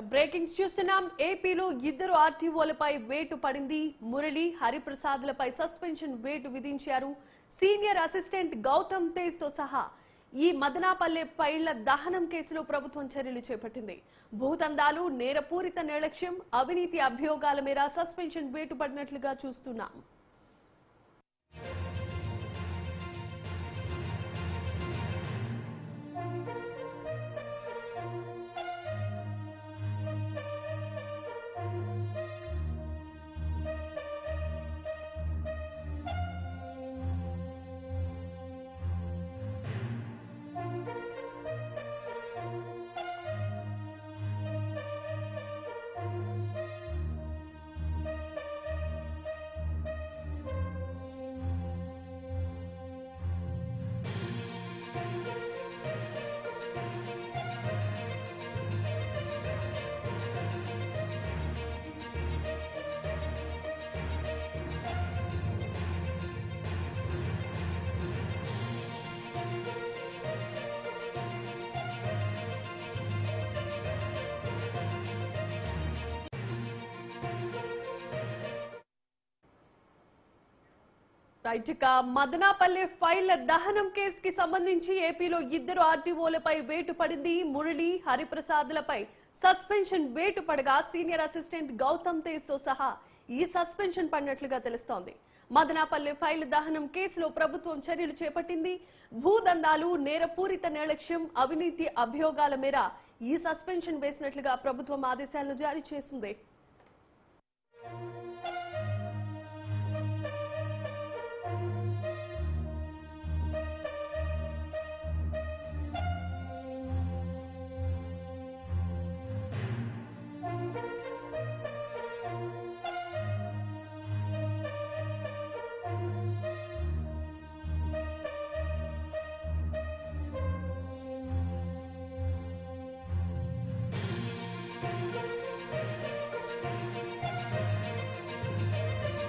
Breakings చూస్తున్నాం. ఏపీలో ఇద్దరు ఆర్టీఓలపై వేటు పడింది. మురళి హరిప్రసాద్లపై సస్పెన్షన్ వేటు విధించారు. సీనియర్ అసిస్టెంట్ గౌతమ్ తేజ్తో సహా ఈ మదనాపల్లె పైళ్ళ దహనం కేసులో ప్రభుత్వం చర్యలు చేపట్టింది. భూతందాలు నేరపూరిత నిర్లక్ష్యం అవినీతి అభియోగాల మేర సస్పెన్షన్ వేటు పడినట్లుగా చూస్తున్నాం. రైట్ ఇక మదనాపల్లె ఫైళ్ళ దహనం కేసుకి సంబంధించి ఏపీలో ఇద్దరు ఆర్టీఓలపై వేటు పడింది. మురళి హరిప్రసాద్లపై సస్పెన్షన్ వేటు పడగా సీనియర్ అసిస్టెంట్ గౌతమ్ తేజ్తో సహా ఈ సస్పెన్షన్ పడినట్లుగా తెలుస్తోంది. మదనాపల్లె ఫైల్ దహనం కేసులో ప్రభుత్వం చర్యలు చేపట్టింది. భూదందాలు నేరపూరిత నిర్లక్ష్యం అవినీతి అభియోగాల మేర ఈ సస్పెన్షన్ వేసినట్లుగా ప్రభుత్వం ఆదేశాలను జారీ చేసింది.